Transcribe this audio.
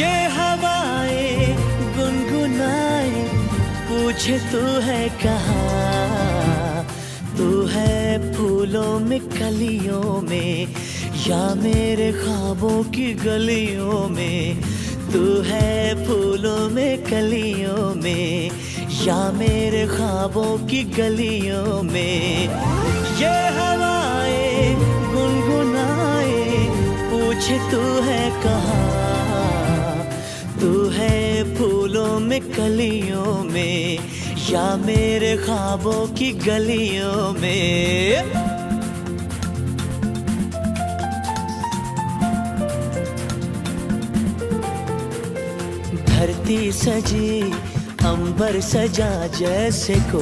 ये हवाएँ गुनगुनाए, पूछे तू है कहाँ? तू है फूलों में, कलियों में, या मेरे ख्वाबों की गलियों में? तू है फूलों में, कलियों में, या मेरे ख्वाबों की गलियों में? ये हवाएँ गुनगुनाए, पूछे तू है कहाँ? कलियों में या मेरे ख्वाबों की गलियों में। धरती सजी अंबर सजा जैसे को